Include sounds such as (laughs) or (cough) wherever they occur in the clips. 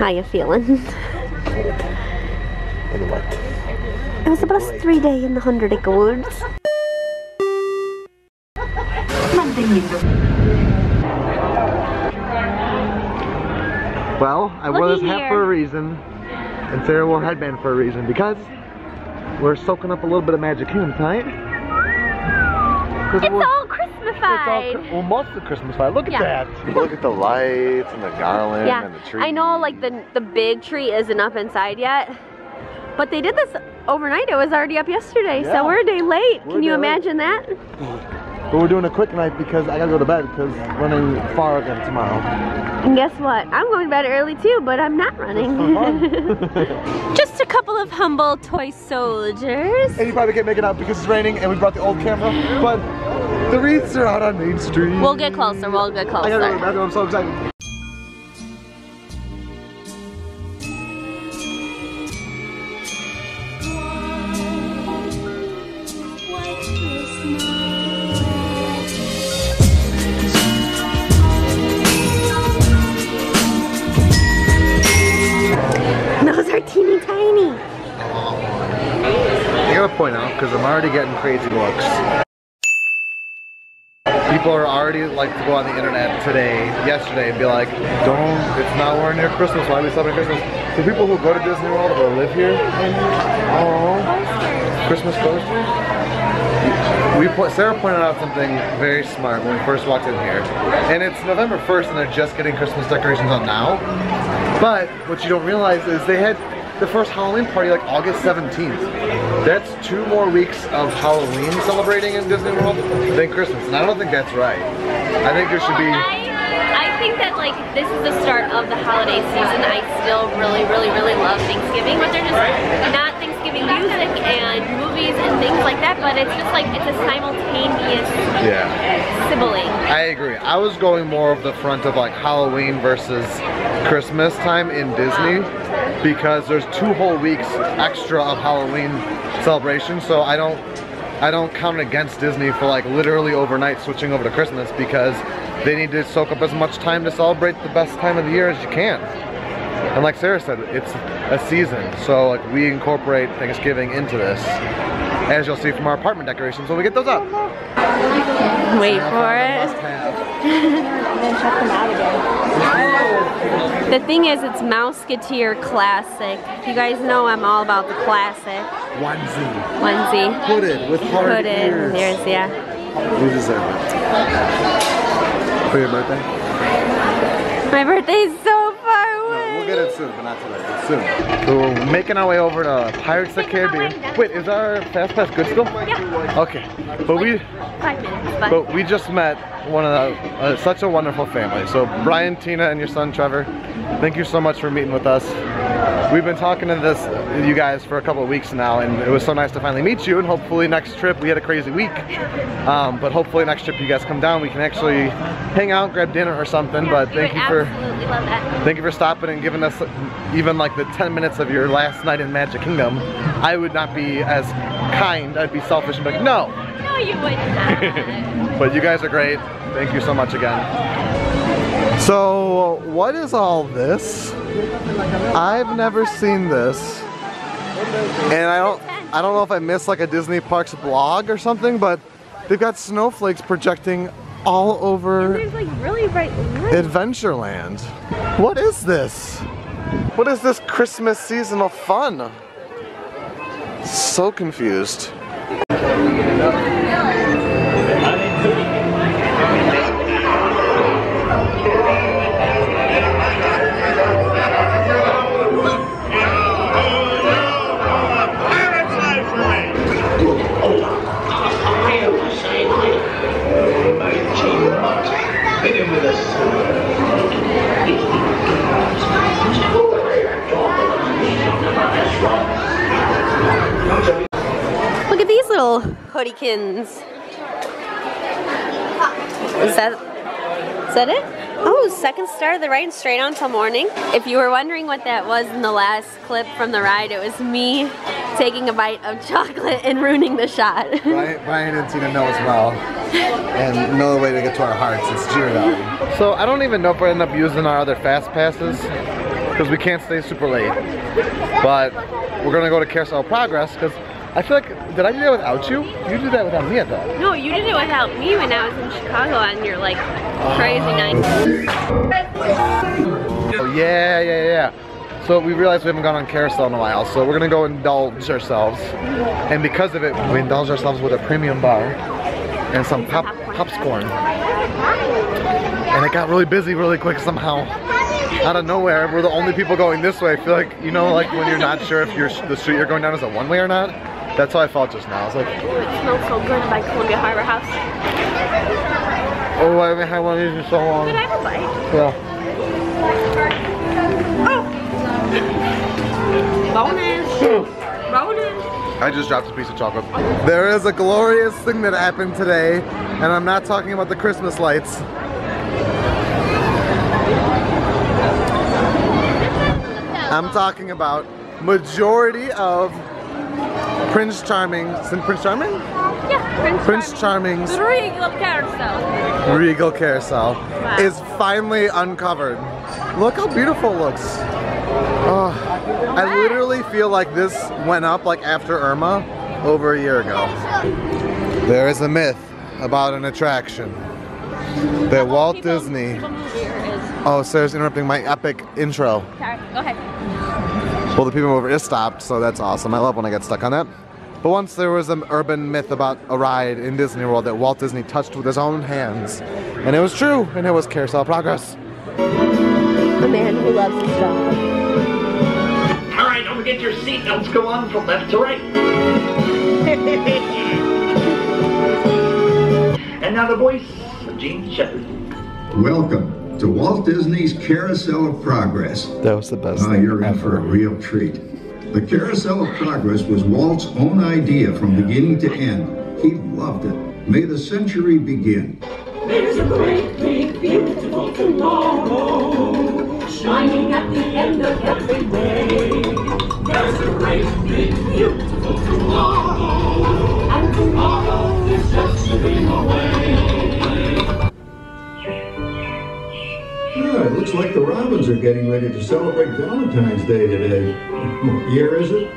How you feeling? It was the best three day in the hundred acre woods. Well, I wore this hat here. for a reason, and Sarah wore a headband for a reason, because we're soaking up a little bit of Magic tonight. It's all it's all well, most of the Christmas vibe. Look at Yeah. that. Look at the lights and the garland Yeah, and the tree. I know like the the big tree isn't up inside yet, but they did this overnight. It was already up yesterday, Yeah. so we're a day late. We're Can a you day late. imagine that? But we're doing a quick night because I gotta go to bed because running far again tomorrow. And guess what? I'm going to bed early too, but I'm not running. Just (laughs) a couple of humble toy soldiers. And you probably can't make it out because it's raining and we brought the old camera, but the wreaths are out on Main Street. We'll get closer. We'll get I gotta go to the closer. bathroom. I'm so excited. Those are teeny tiny. I gotta point out because I'm already getting crazy looks. People are already like to go on the internet today, yesterday, and be like, "Don't! It's not we're near Christmas. Why are we celebrating Christmas?" The people who go to Disney World or live here, oh, Christmas coasters. We put, Sarah pointed out something very smart when we first walked in here, and it's November 1st, and they're just getting Christmas decorations on now. But what you don't realize is they had the first Halloween party like August 17th. That's two more weeks of Halloween celebrating in Disney World than Christmas, and I don't think that's right. I think there should be. I, I think that like this is the start of the holiday season. I still really, really, really love Thanksgiving, but they're just not Thanksgiving music and movies and things like that. But it's just like it's a simultaneous Yeah. sibling. I agree. I was going more of the front of like Halloween versus Christmas time in Disney because there's two whole weeks extra of Halloween celebration. So I don't I don't count against Disney for like literally overnight switching over to Christmas because they need to soak up as much time to celebrate the best time of the year as you can. And like Sarah said, it's a season. So like we incorporate Thanksgiving into this. As you'll see from our apartment decorations when we get those up. Wait for it. (laughs) (laughs) (laughs) The thing is, it's Mouseketeer Classic. You guys know I'm all about the classic Onesie. onesie. Hooded with hard Hooded. ears. There's yeah. You deserve it. For your birthday? My so far away. We'll get it soon, but not soon. So we're making our way over to Pirates of the Caribbean. Wait, is our fast pass good still? Yeah. Okay, but we Five minutes, but, but we just met one of the uh, such a wonderful family. So Brian, Tina, and your son Trevor, thank you so much for meeting with us. We've been talking to this you guys for a couple of weeks now, and it was so nice to finally meet you. And hopefully next trip we had a crazy week, um, but hopefully next trip you guys come down, we can actually hang out, grab dinner or something. But thank you for absolutely love that. thank you for stopping and giving us even like the 10 minutes of your last night in Magic Kingdom. I would not be as kind. I'd be selfish and be like, no. No, you would not. (laughs) But you guys are great. Thank you so much again. So, what is all this? I've never seen this. And I don't I don't know if I missed like a Disney Parks blog or something, but they've got snowflakes projecting all over There's like really bright. Adventureland. What is this? What is this Christmas seasonal fun? So confused. Hoodiekins. Is that is that it? Oh, second star of the ride straight on till morning. If you were wondering what that was in the last clip from the ride, it was me taking a bite of chocolate and ruining the shot. (laughs) Brian, Brian and Tina know as well. And know the way to get to our hearts. It's cheer down. So I don't even know if we end up using our other fast passes. because we can't stay super late. But we're gonna go to Carousel Progress because I feel like, did I do that without you? You did that without me, I thought. No, you did it without me when I was in Chicago on your like crazy night. Oh, yeah, yeah, yeah. So we realized we haven't gone on carousel in a while, so we're gonna go indulge ourselves. And because of it, we indulge ourselves with a premium bar and some pop popcorn. And it got really busy really quick somehow. Out of nowhere, we're the only people going this way. I feel like, you know, like when you're not sure if you're, the street you're going down is a one way or not. That's how I felt just now. I was like, Ooh, it smells so good by Columbia Harbor House. oh, I haven't had one of these in so long. Did I have a bite? Yeah. Oh. Bonus. Bonus. I just dropped a piece of chocolate. There is a glorious thing that happened today, and I'm not talking about the Christmas lights. I'm talking about majority of Prince Charming, is it Prince Charming? Yeah, Prince, Prince Charming's Regal carousel. Regal Carousel is finally uncovered. Look how beautiful it looks. Oh, I literally feel like this went up like after Irma over a year ago. There is a myth about an attraction that Walt Disney. people move here is- Oh, Sarah's interrupting my epic intro. Sorry, go ahead. Well, the people mover is stopped, so that's awesome. I love when I get stuck on that. But once there was an urban myth about a ride in Disney World that Walt Disney touched with his own hands. And it was true, and it was Carousel Progress. The man who loves his dog. All right, don't forget your seatbelts. Go on from left to right. (laughs) and now the voice of Jean Shepherd. Welcome to Walt Disney's Carousel of Progress. That was the best Ah, thing you're in for a real treat. The Carousel of Progress was Walt's own idea from beginning to end. He loved it. May the century begin. There's a great, big, beautiful tomorrow shining at the end of every day. Are getting ready to celebrate Valentine's Day today. What year is it?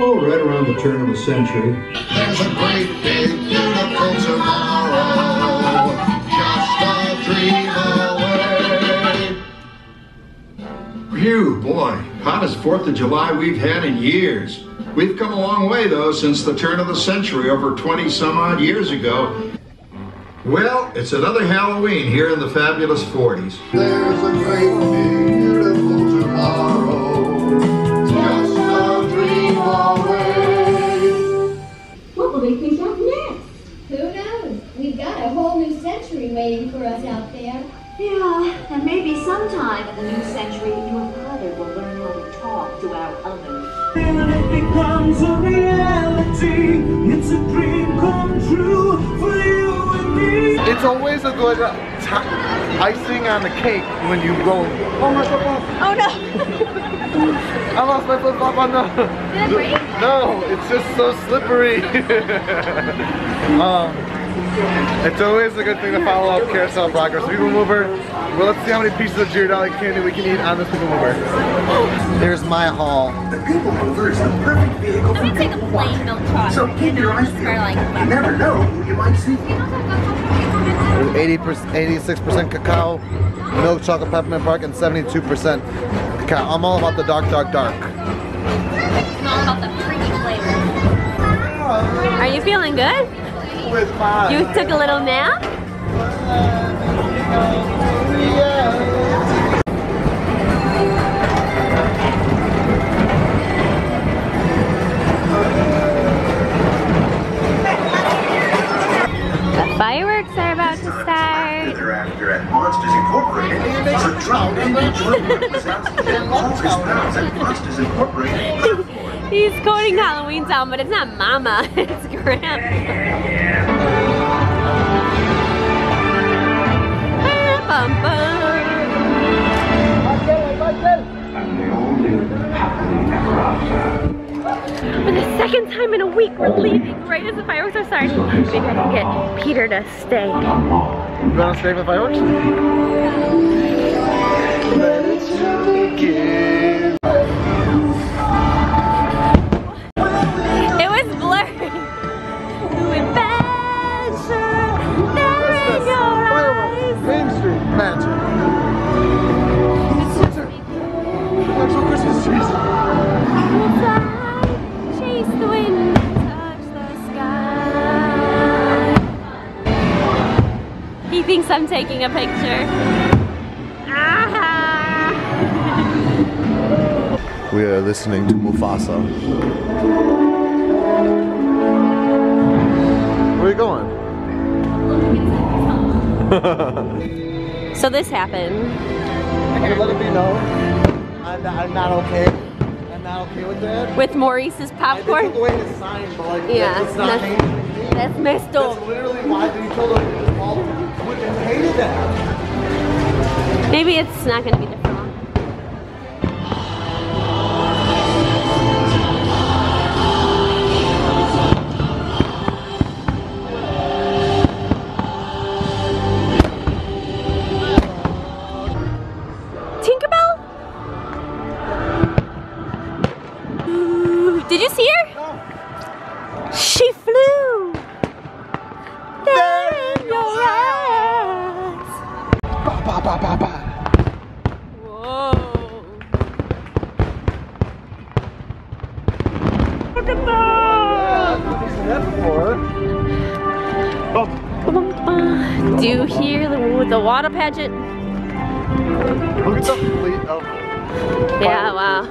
Oh, right around the turn of the century. There's a great big beautiful tomorrow, just a dream away. Phew, boy, hottest 4th of July we've had in years. We've come a long way, though, since the turn of the century, over 20 some odd years ago. Well, it's another Halloween here in the fabulous 40s. There's a great beautiful tomorrow, just a dream away. What will they think of next? Who knows? We've got a whole new century waiting for us out there. Yeah, and maybe sometime in the new century, your brother will learn how to talk to our others. When it becomes a reality, it's a dream come true It's always a good icing on the cake when you go, oh my flip-flop, Oh no! I lost my flip-flop on the... Did it break? No, it's just so slippery. (laughs) um, it's always a good thing to follow up Carousel of Progress. People Mover, well, let's see how many pieces of Ghirardelli candy we can eat on this People Mover. There's my haul. The People Mover is the perfect vehicle I'm for gonna take a plain milk chocolate. So keep your eyes For peeled. like You never know who you might see. 80 86% cacao, milk chocolate peppermint bark, and 72% cacao. I'm all about the dark, dark, dark. I'm all about the flavor. Are you feeling good? You took a little nap? Uh, Incorporated, our trout and beach represents Monsters Pounds at Monsters Incorporated. He's quoting Halloween Town, but it's not Mama, (laughs) it's Grandpa. Bum, bum. For the second time in a week, we're leaving right as the fireworks are starting. Maybe I can get Peter to stay. You want to stay for fireworks? Let it It was blurry. Adventure, there in your eyes. Main Street Magic. Actual Christmas trees. Fly, chase the wind, thinks I'm taking a picture. We are listening to Mufasa. Where are you going? (laughs) So this happened. I'm gonna let it be known. I'm not, I'm not okay. I'm not okay with that. With Maurice's I popcorn. took away his sign, but like, Yeah, it's not that's- That's messed That's up. literally why he told us it was all. We hated that. Maybe it's not gonna be different. Water pageant? Look at the fleet of. Yeah, wow.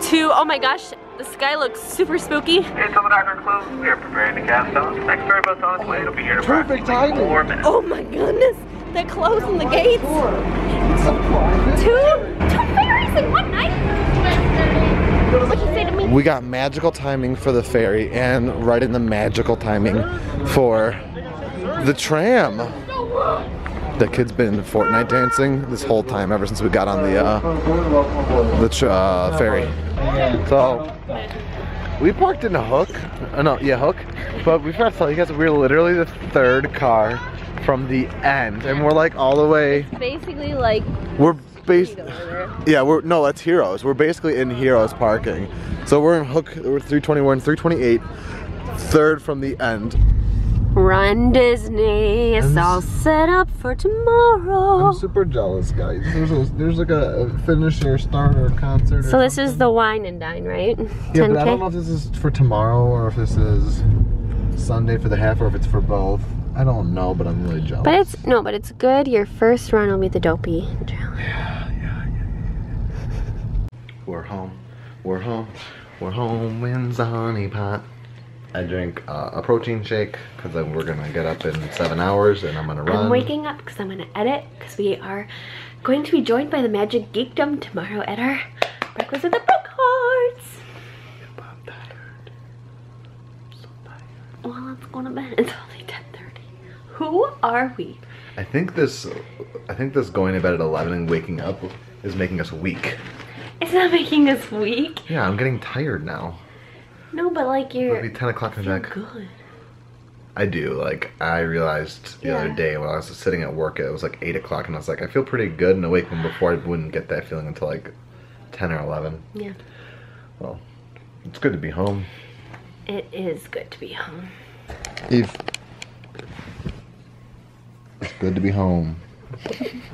Two, oh my gosh, the sky looks super spooky. Hey, Silver Dr. Clue, we are preparing to cast off. Next ferry boat's on its way. It'll be here in Perfect timing. four minutes. Oh my goodness, they're closing the gates. Two, two ferries in one night? What'd you say to me? We got magical timing for the ferry and right in the magical timing for the tram. The kid's been Fortnite dancing this whole time ever since we got on the uh, the uh, ferry. So we parked in a Hook. Uh, no, yeah, Hook. But we forgot to tell you guys we're literally the third car from the end, and we're like all the way. Basically like We're based. Yeah, we're no, that's Heroes. We're basically in Heroes parking. So we're in Hook. We're 320. 328. Third from the end. Run Disney, it's I'm all set up for tomorrow. I'm super jealous, guys. There's a, there's like a finisher starter concert. So this is the wine and dine, right? Yeah, but I don't know if this is for tomorrow or if this is Sunday for the half or if it's for both. I don't know, but I'm really jealous. But it's no, but it's good. Your first run will be the dopey challenge. Yeah, yeah, yeah, yeah. We're home. We're home. We're home in Zonny Pot. I drink uh, a protein shake because then we're gonna get up in seven hours and I'm gonna run. I'm waking up because I'm gonna edit because we are going to be joined by the Magic Geekdom tomorrow at our Breakfast with the Brookharts. I'm tired. I'm so tired. Well, let's go to bed. It's only 10:30. Who are we? I think this, I think this going to bed at 11 and waking up is making us weak. It's not making us weak. Yeah, I'm getting tired now. No, but like you It'll you're be 10 o'clock feel I'm good. I do. Like, I realized the other day when I was sitting at work, it was like 8 o'clock, and I was like, I feel pretty good and awake when before I wouldn't get that feeling until like 10 or 11. Yeah, Well, it's good to be home. it is good to be home. Eve. It's good to be home. (laughs)